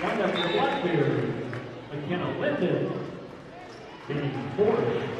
One of the Blackbeard, McKenna Linton, being fourth.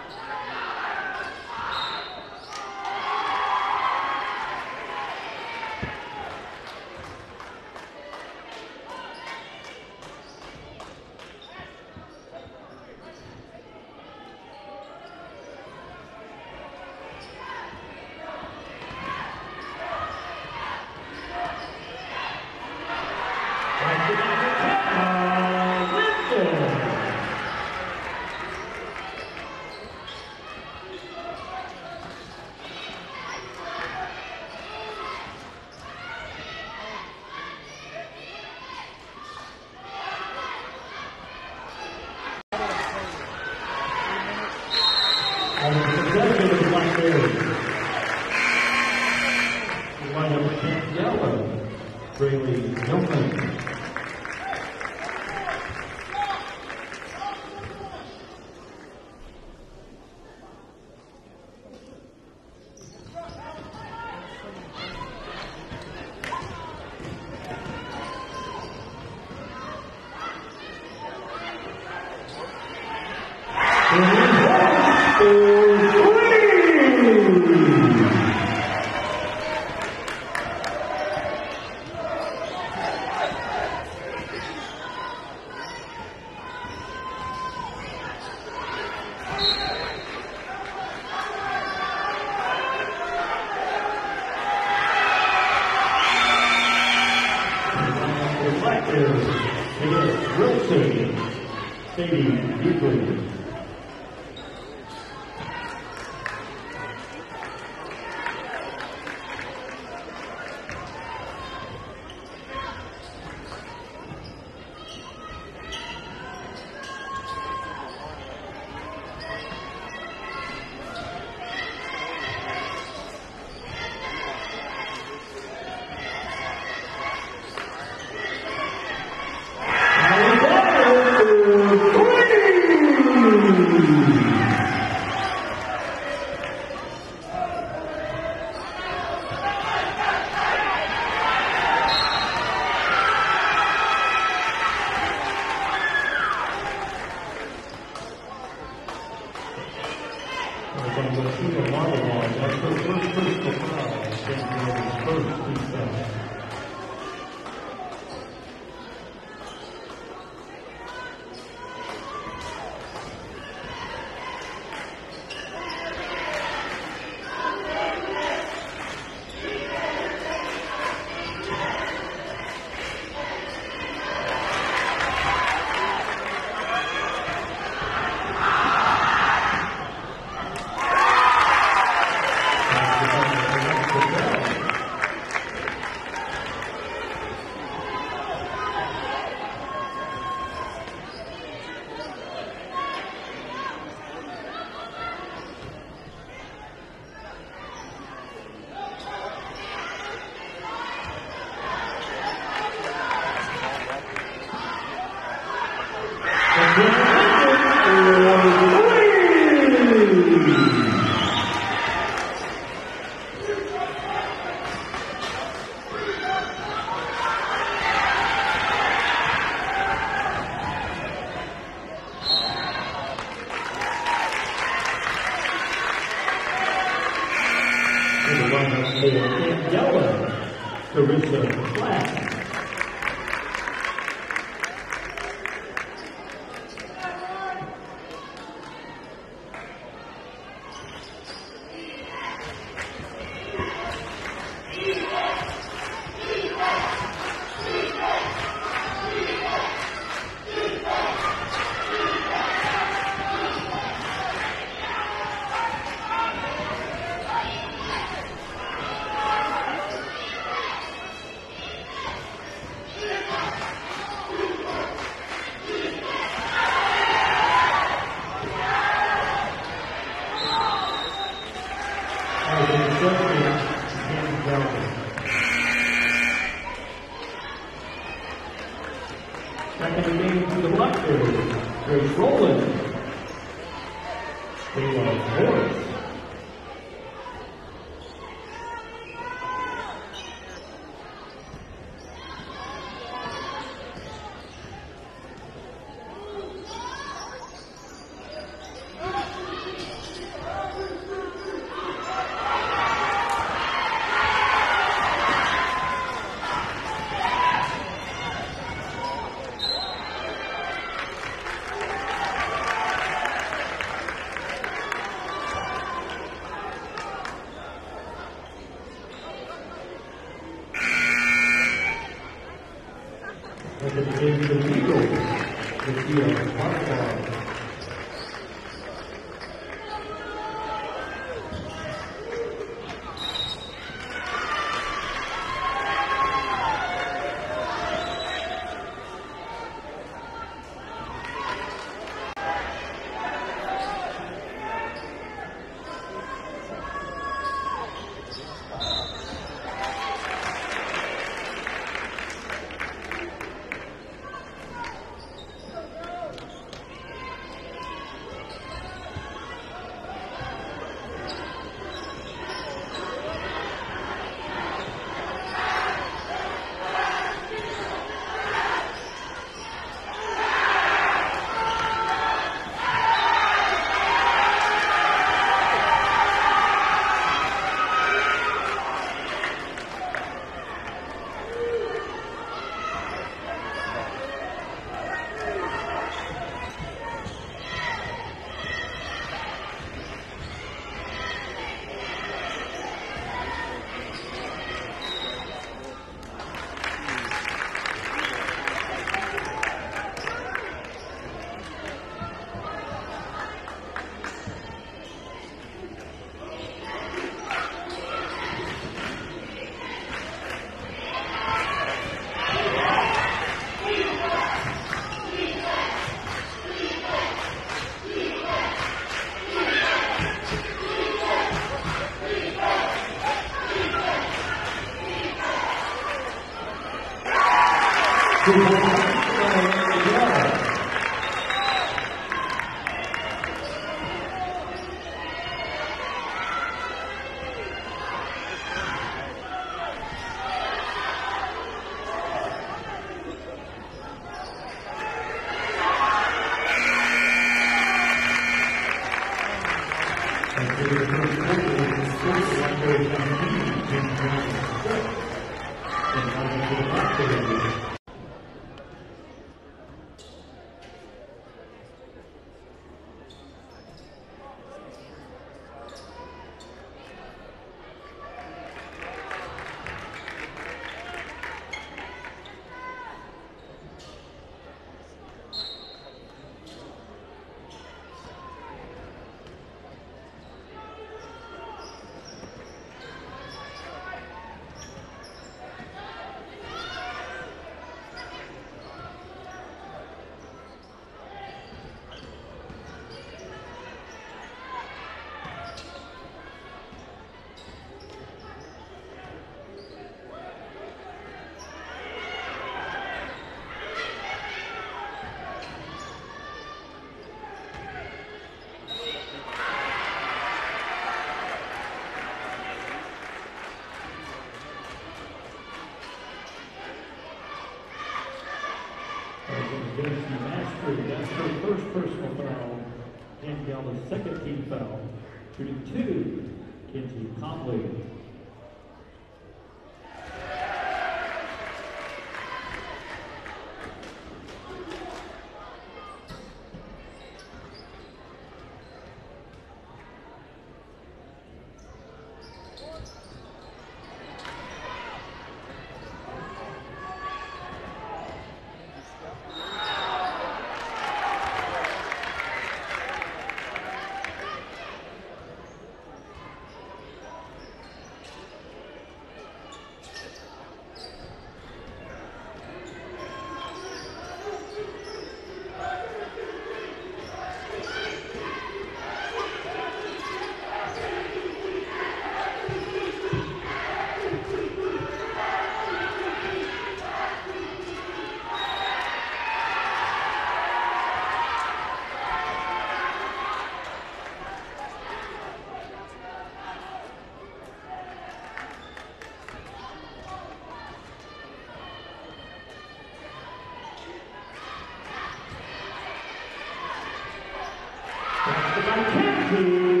Thank you.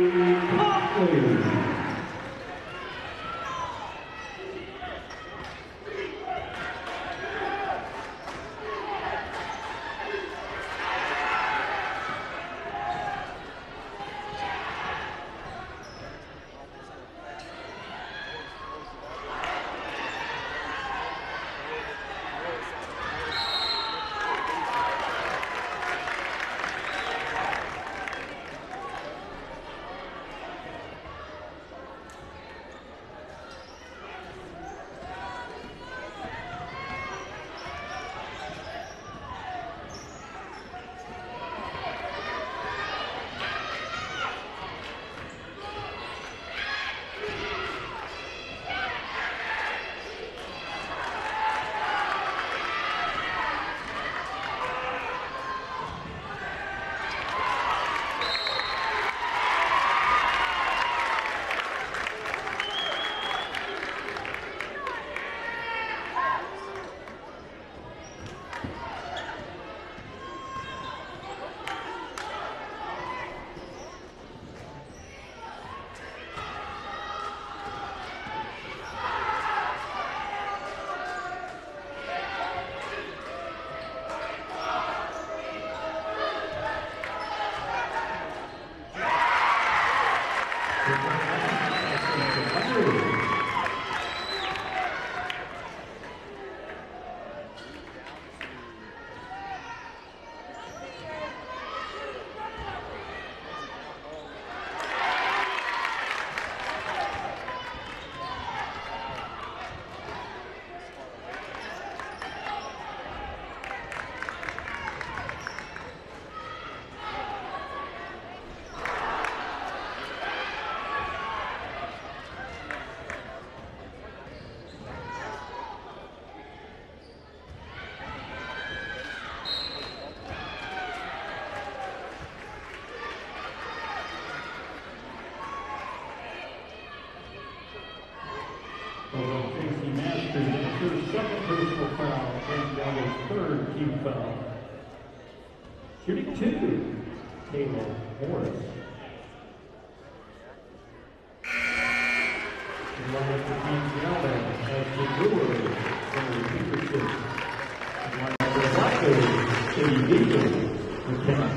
Stephen Fell. Shooting two, Caleb Morris. And line up for Team Galvin as the Brewers, Henry Peterson. And line up for Rocco, City Beacon, McKenna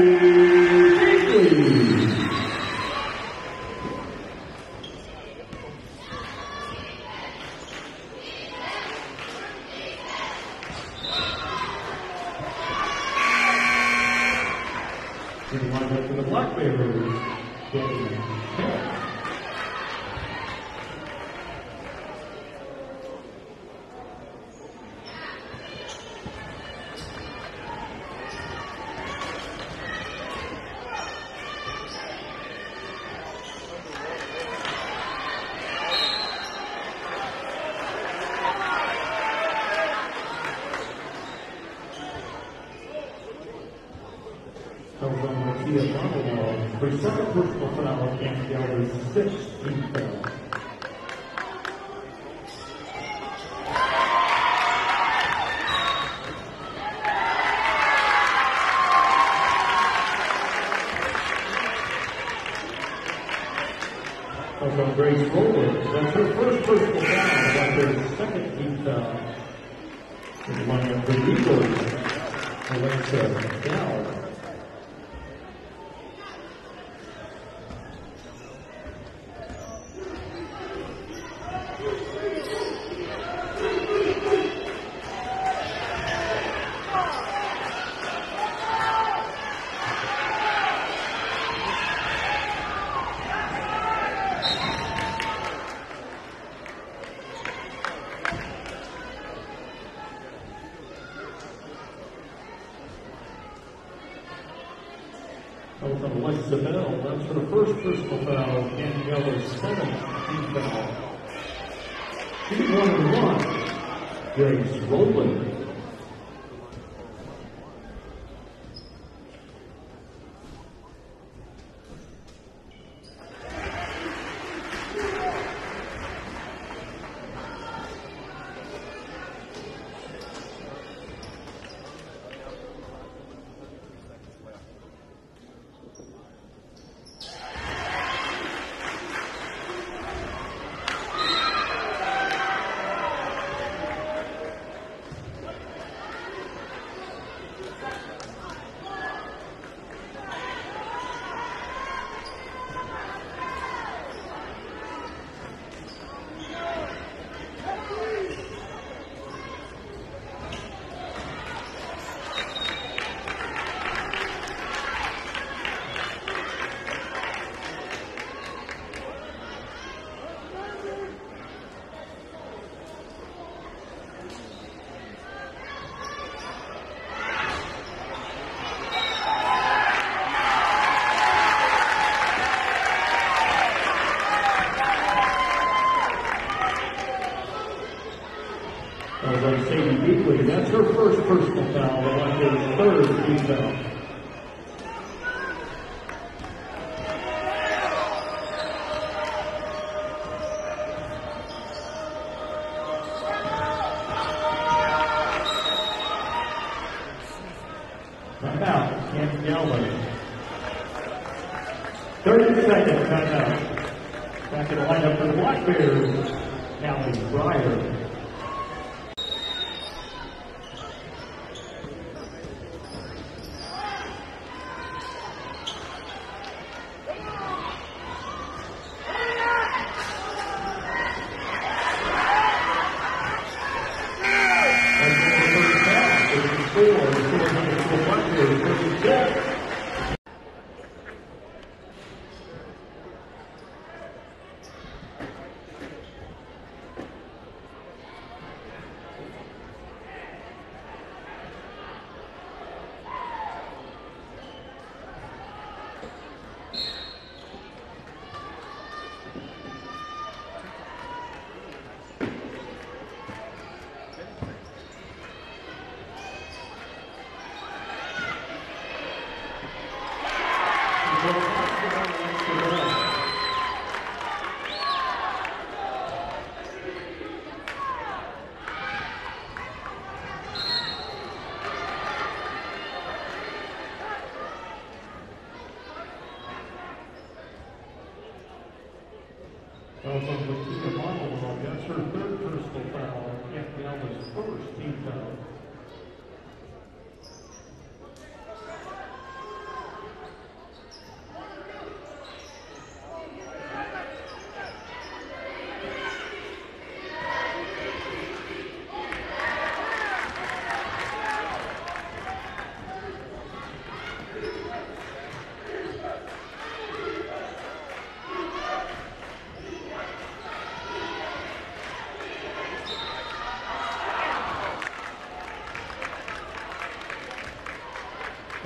Thank you. six both on the Bell. That's her first personal foul. Daniela's seventh team foul. She won one. Grace Rowland. Alan Breyer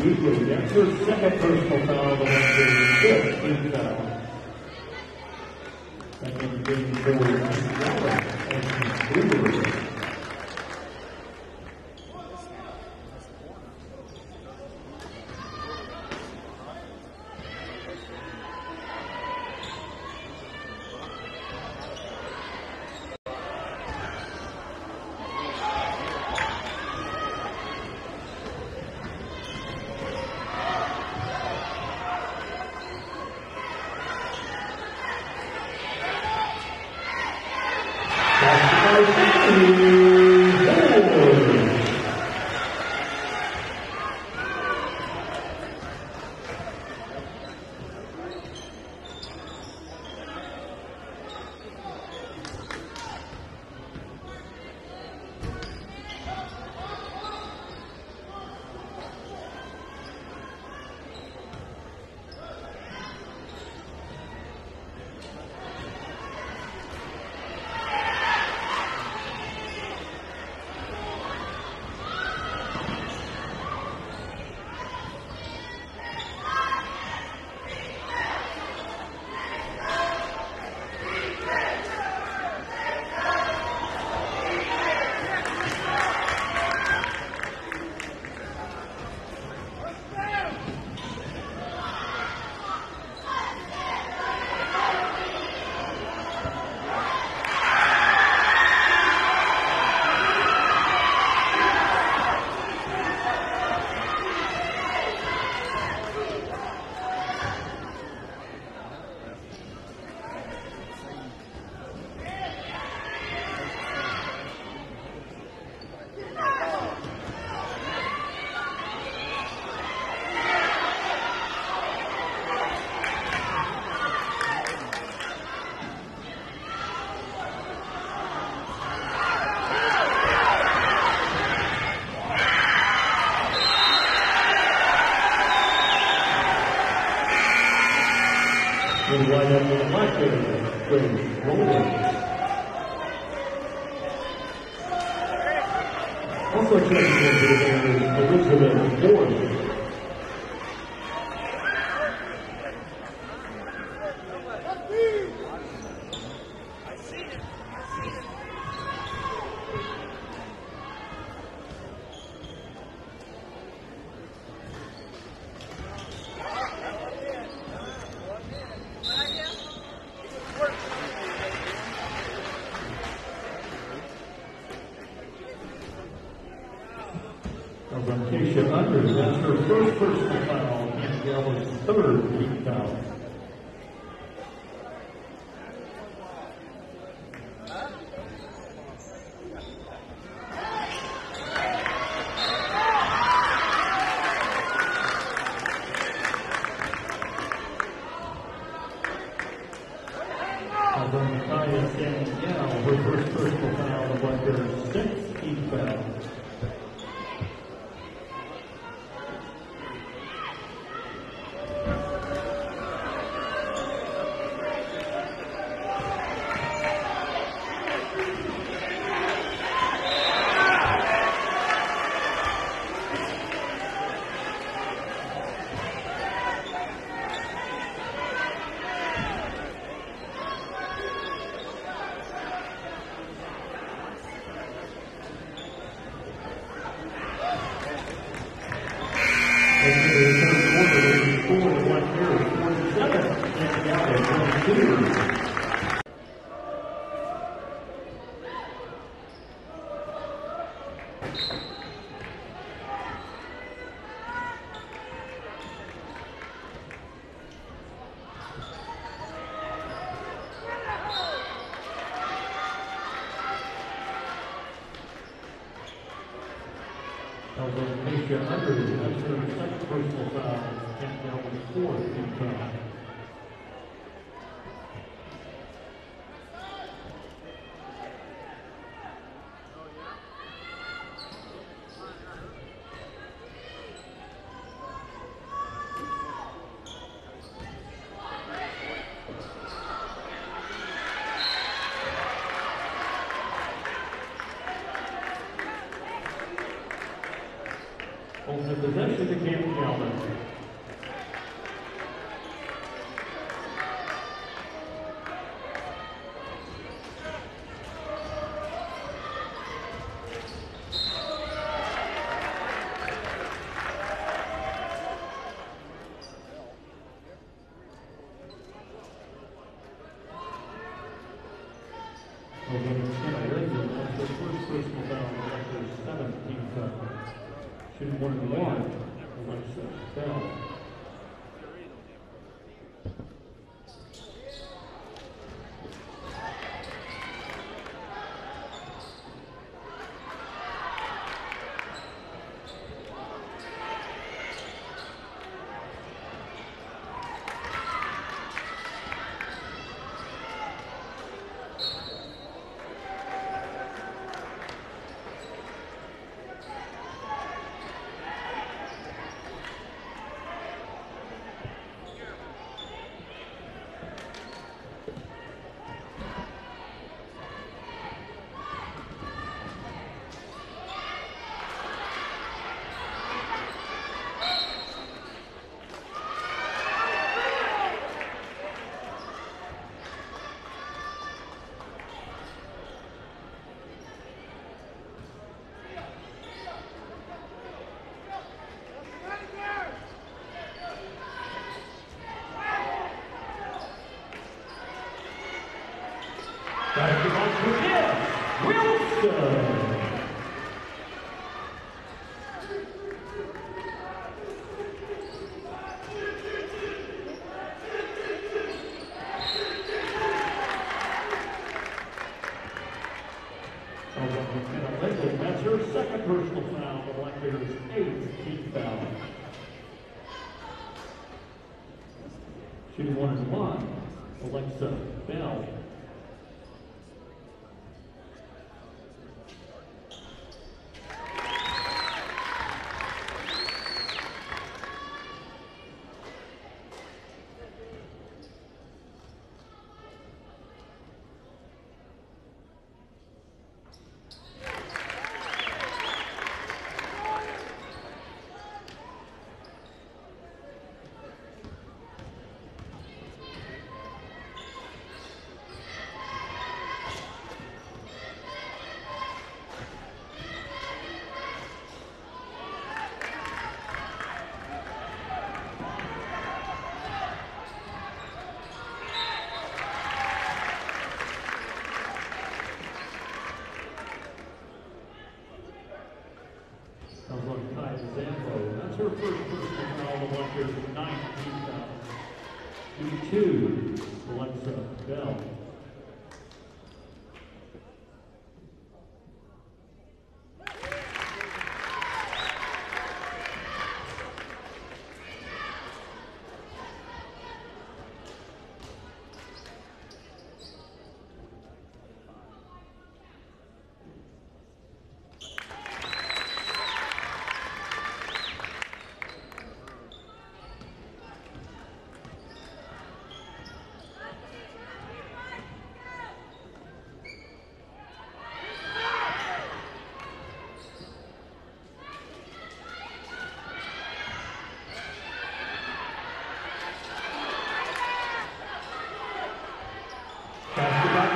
That's her second personal foul. One for possession to Canton Galva. two, Two to one is one. Alexa Bell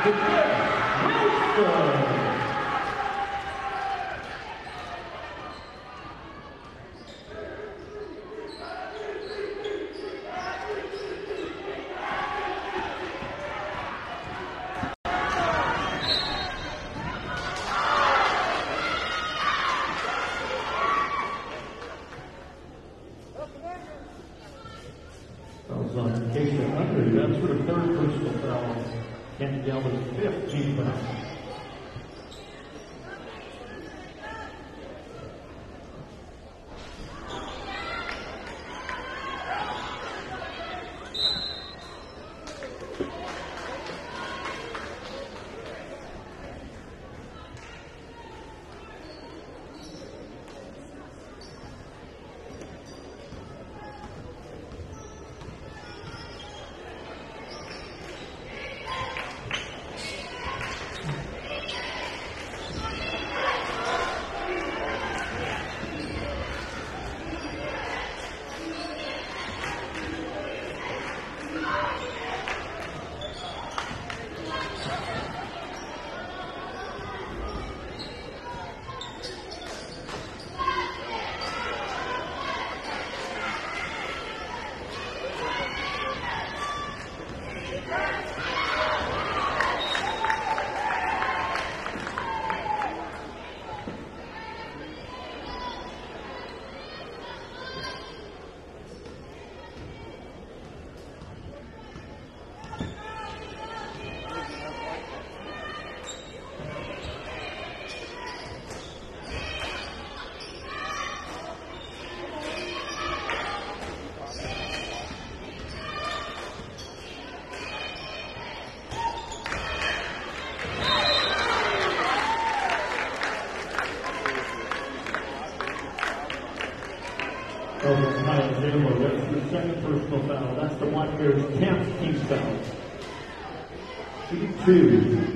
Good day. Milestone. Team foul. Shooting two.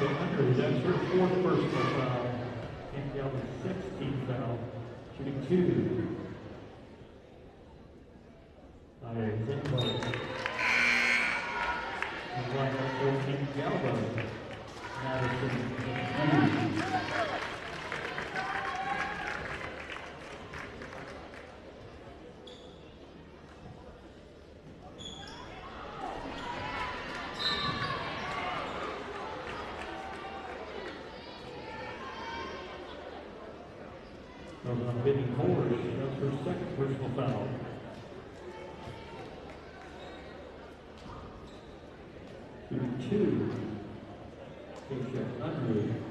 That's her fourth personal foul. To 16 foul. Shooting two. By Zimbo.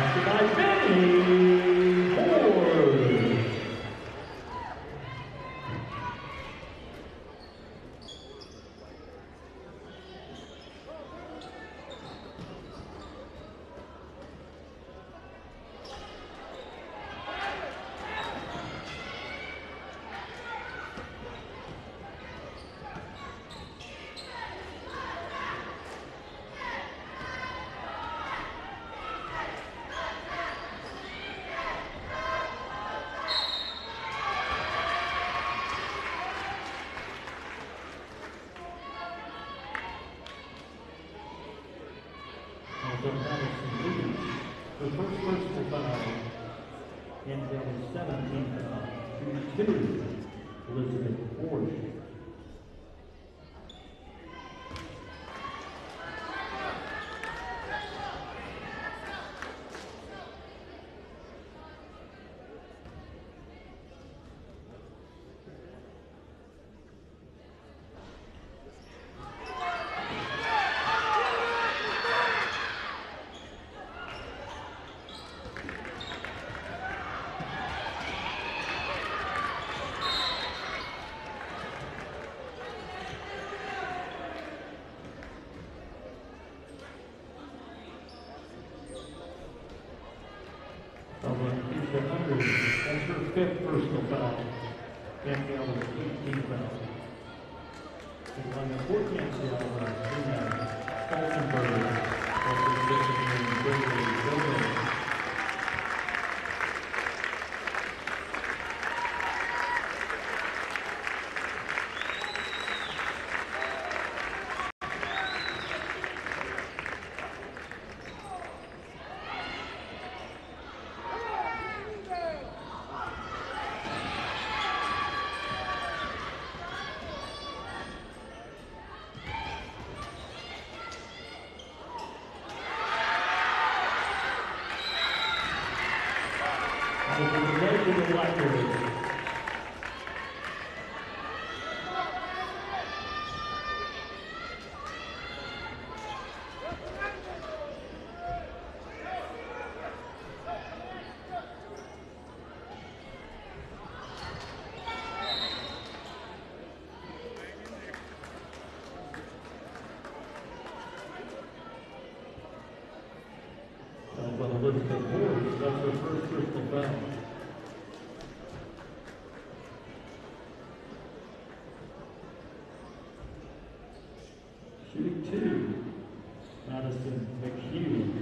And two, Madison McHugh.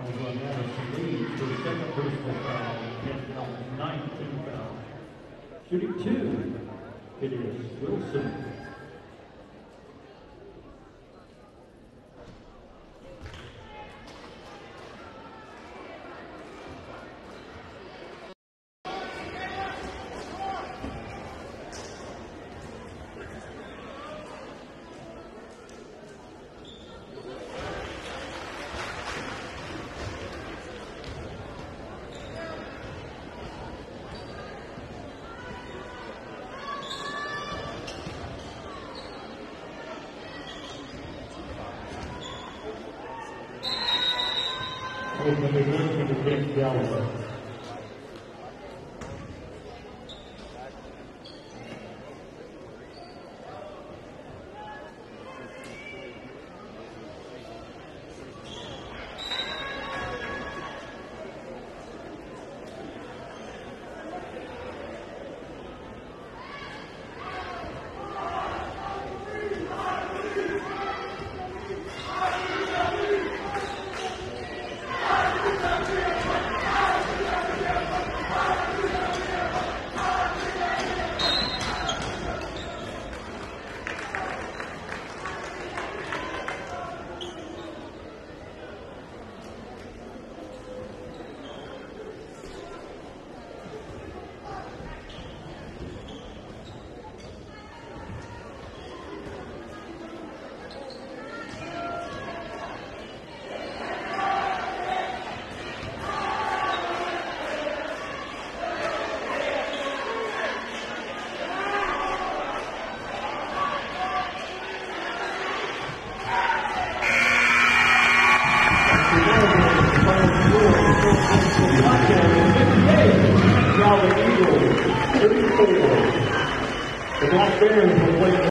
Although Madison leads for second personal foul, and now ninth team foul. Shooting two, is Wilson. Nineteen,